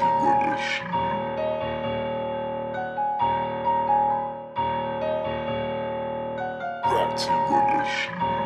Revelation. Revelation.